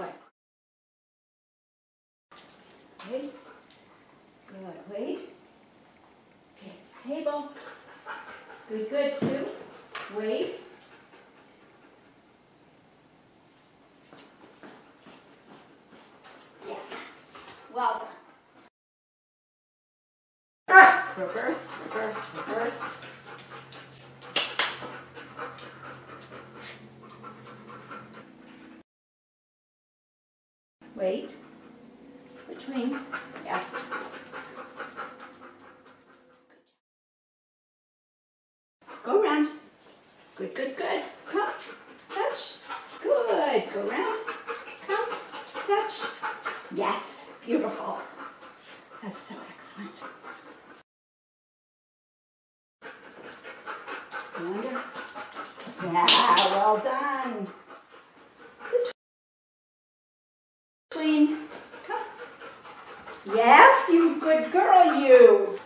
Okay. Good. Wait. Okay. Table. Good. Good. Two. Wait. Yes. Well done. Reverse. Reverse. Reverse. Wait. Between. Yes. Go around. Good, good, good. Come. Touch. Good. Go around. Come. Touch. Yes. Beautiful. That's so excellent. Go under. Yeah, well done. Between. Come. Yes, you good girl, you.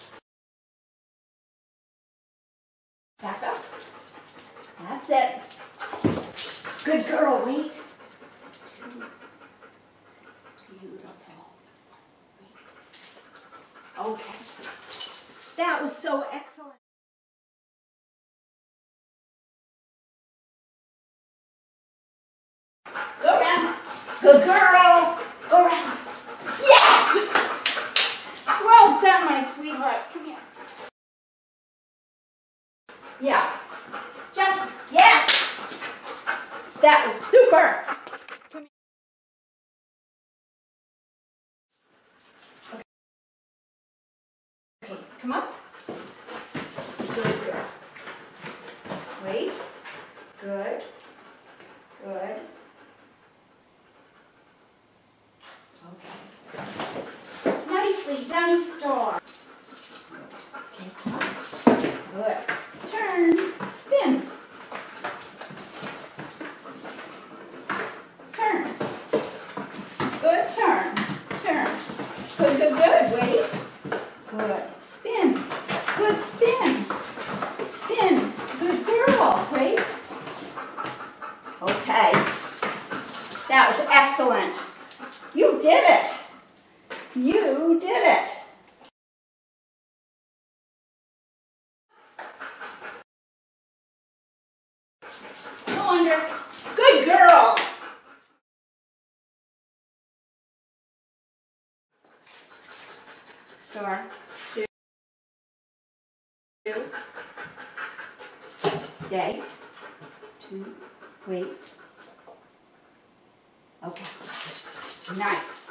Back up. That's it. Good girl, wait. Beautiful. Okay. That was so excellent. Go around. Good girl. Go around. Yes! Done, my sweetheart. Come here. Yeah. Jump. Yes! That was super. Come here. Okay, come up. Good girl. Wait. Good. Good. Okay. Nicely done, Star. Okay, come on. Good. Turn. Spin. Turn. Good turn. Turn. Good, good, good. Wait. Good. Spin. Good spin. Spin. Good girl. Wait. Okay. That was excellent. You did it. You did it. Go under. Good girl. Star. Two. Two. Stay. Two. Wait. Okay. Nice.